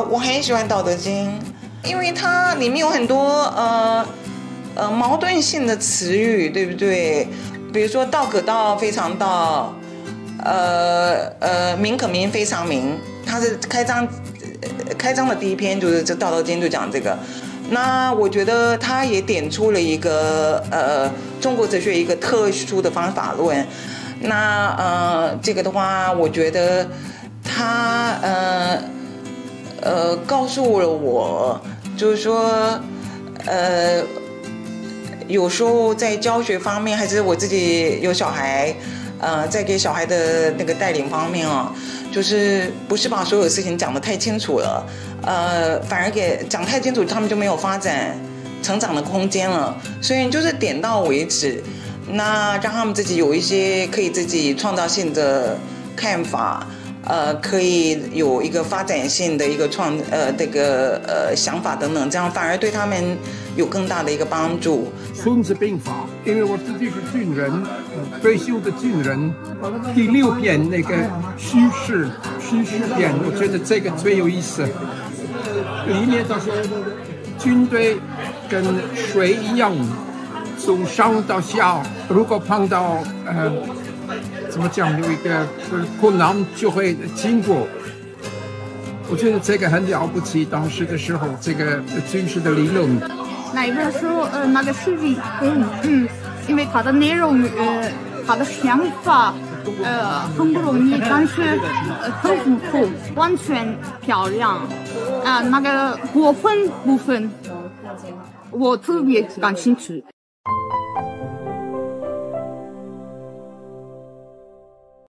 我很喜欢《道德经》，因为它里面有很多呃呃矛盾性的词语，对不对？比如说“道可道，非常道”，呃呃，“名可名，非常名”。它是开章开章的第一篇，就是这《道德经》就讲这个。那我觉得他也点出了一个呃中国哲学一个特殊的方法论。那呃这个的话，我觉得他呃呃告诉了我，就是说呃有时候在教学方面，还是我自己有小孩，呃在给小孩的那个带领方面啊，就是不是把所有事情讲得太清楚了。呃，反而给讲太清楚，他们就没有发展、成长的空间了。所以就是点到为止，那让他们自己有一些可以自己创造性的看法，呃，可以有一个发展性的一个创呃这个呃想法等等，这样反而对他们有更大的一个帮助。孙子兵法，因为我自己是军人，退休的军人，第六篇那个叙事叙事篇，我觉得这个最有意思。里面都是军队跟水一样，从上到下，如果碰到呃，怎么讲有一个困难就会经过。我觉得这个很了不起，当时的时候这个军事的理论。那一本书呃那个书籍嗯嗯，因为它的内容呃它的想法。呃，很不容易，但是很丰富，完全漂亮。啊，那个国分部分，我特别感兴趣。